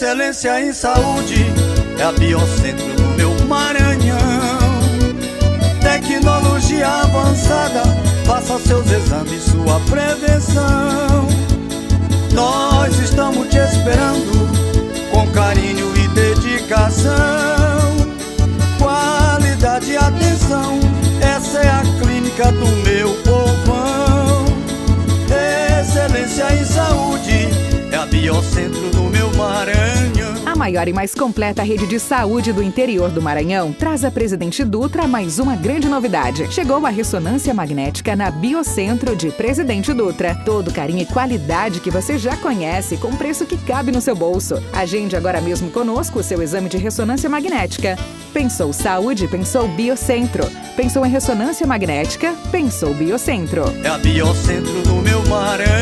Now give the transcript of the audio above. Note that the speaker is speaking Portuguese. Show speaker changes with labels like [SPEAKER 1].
[SPEAKER 1] Excelência em saúde é a Biocentro no meu Maranhão. Tecnologia avançada, faça seus exames, sua prevenção. Nós estamos te esperando com carinho e dedicação. Qualidade e atenção, essa é a clínica do meu povão. Excelência em saúde é a Biocentro no meu Maranhão.
[SPEAKER 2] Maior e mais completa rede de saúde do interior do Maranhão traz a Presidente Dutra mais uma grande novidade. Chegou a ressonância magnética na Biocentro de Presidente Dutra. Todo carinho e qualidade que você já conhece com preço que cabe no seu bolso. Agende agora mesmo conosco o seu exame de ressonância magnética. Pensou saúde, pensou Biocentro. Pensou em ressonância magnética, pensou Biocentro.
[SPEAKER 1] É a Biocentro no meu Maranhão.